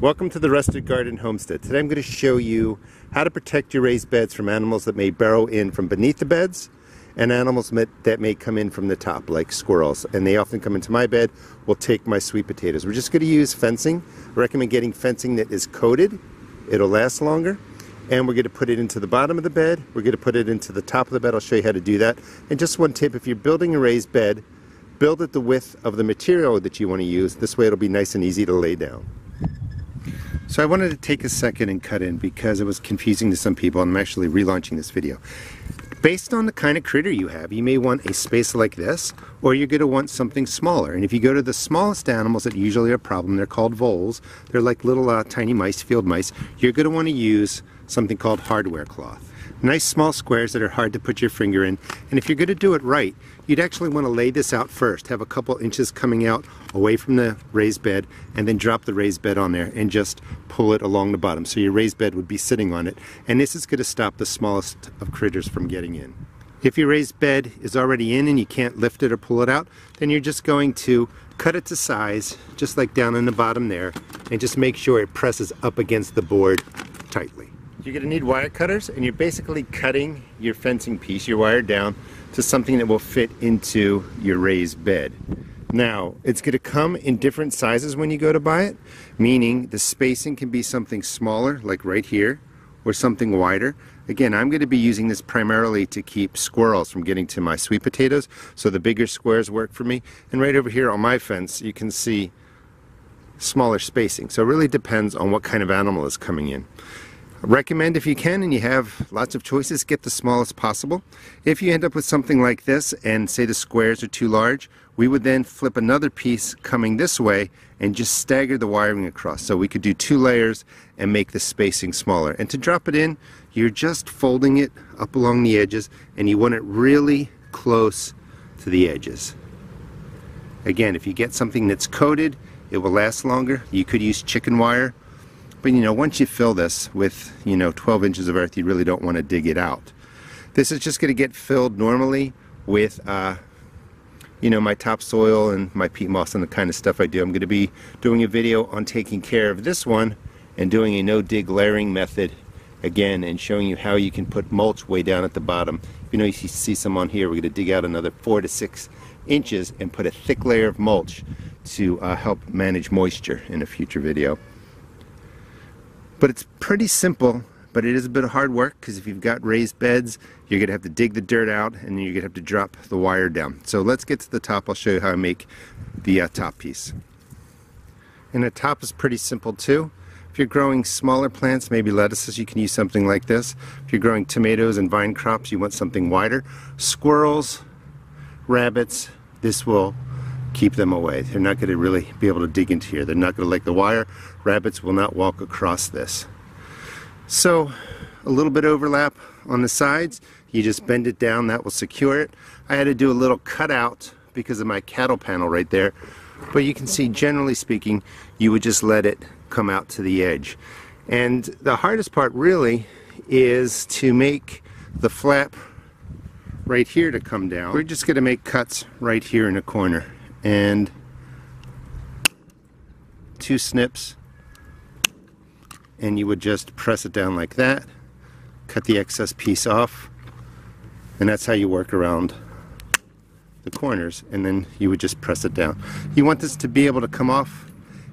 Welcome to the Rusted Garden Homestead. Today I'm going to show you how to protect your raised beds from animals that may burrow in from beneath the beds and animals that may come in from the top like squirrels and they often come into my bed will take my sweet potatoes. We're just going to use fencing. I recommend getting fencing that is coated. It'll last longer and we're going to put it into the bottom of the bed. We're going to put it into the top of the bed. I'll show you how to do that. And just one tip, if you're building a raised bed, build it the width of the material that you want to use. This way it'll be nice and easy to lay down. So I wanted to take a second and cut in because it was confusing to some people and I'm actually relaunching this video. Based on the kind of critter you have, you may want a space like this or you're going to want something smaller. And if you go to the smallest animals that usually are a problem, they're called voles. They're like little uh, tiny mice, field mice. You're going to want to use something called hardware cloth nice small squares that are hard to put your finger in. And if you're going to do it right, you'd actually want to lay this out first, have a couple inches coming out away from the raised bed, and then drop the raised bed on there and just pull it along the bottom. So your raised bed would be sitting on it. And this is going to stop the smallest of critters from getting in. If your raised bed is already in and you can't lift it or pull it out, then you're just going to cut it to size, just like down in the bottom there, and just make sure it presses up against the board tightly. You're going to need wire cutters and you're basically cutting your fencing piece, your wire down, to something that will fit into your raised bed. Now, it's going to come in different sizes when you go to buy it, meaning the spacing can be something smaller, like right here, or something wider. Again, I'm going to be using this primarily to keep squirrels from getting to my sweet potatoes, so the bigger squares work for me. And right over here on my fence, you can see smaller spacing. So it really depends on what kind of animal is coming in recommend if you can and you have lots of choices, get the smallest possible. If you end up with something like this and say the squares are too large, we would then flip another piece coming this way and just stagger the wiring across. So we could do two layers and make the spacing smaller. And to drop it in, you're just folding it up along the edges and you want it really close to the edges. Again, if you get something that's coated, it will last longer. You could use chicken wire but you know, once you fill this with, you know, 12 inches of earth, you really don't want to dig it out. This is just going to get filled normally with, uh, you know, my topsoil and my peat moss and the kind of stuff I do. I'm going to be doing a video on taking care of this one and doing a no-dig layering method again and showing you how you can put mulch way down at the bottom. You know, you see some on here. We're going to dig out another four to six inches and put a thick layer of mulch to uh, help manage moisture in a future video. But it's pretty simple, but it is a bit of hard work because if you've got raised beds, you're going to have to dig the dirt out and you're going to have to drop the wire down. So let's get to the top. I'll show you how I make the uh, top piece. And the top is pretty simple too. If you're growing smaller plants, maybe lettuces, you can use something like this. If you're growing tomatoes and vine crops, you want something wider. Squirrels, rabbits, this will keep them away. They're not going to really be able to dig into here. They're not going to like the wire. Rabbits will not walk across this. So a little bit overlap on the sides. You just bend it down, that will secure it. I had to do a little cutout because of my cattle panel right there. But you can see, generally speaking, you would just let it come out to the edge. And the hardest part really is to make the flap right here to come down. We're just going to make cuts right here in the corner and two snips. And you would just press it down like that cut the excess piece off and that's how you work around the corners and then you would just press it down. You want this to be able to come off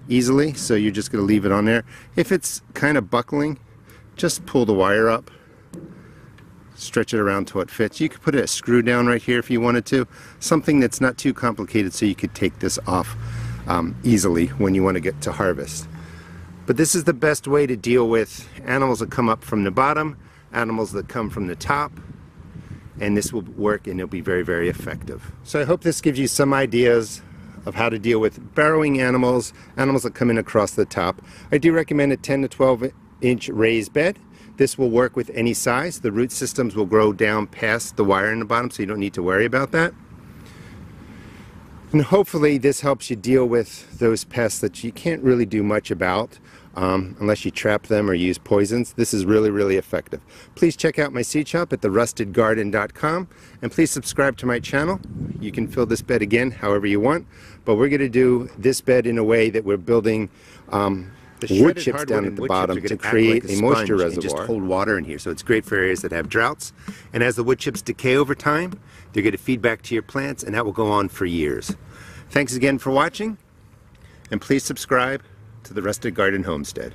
easily so you're just going to leave it on there. If it's kind of buckling just pull the wire up stretch it around till it fits. You could put a screw down right here if you wanted to. Something that's not too complicated so you could take this off um, easily when you want to get to harvest. But this is the best way to deal with animals that come up from the bottom, animals that come from the top, and this will work and it'll be very, very effective. So I hope this gives you some ideas of how to deal with burrowing animals, animals that come in across the top. I do recommend a 10 to 12 inch raised bed. This will work with any size. The root systems will grow down past the wire in the bottom so you don't need to worry about that. And hopefully this helps you deal with those pests that you can't really do much about um, unless you trap them or use poisons. This is really, really effective. Please check out my seed shop at therustedgarden.com and please subscribe to my channel. You can fill this bed again however you want, but we're going to do this bed in a way that we're building um, wood chips down at the bottom to create like a moisture sponge and reservoir. just hold water in here. So it's great for areas that have droughts. And as the wood chips decay over time, they're going to feed back to your plants, and that will go on for years. Thanks again for watching, and please subscribe to the Rusted Garden Homestead.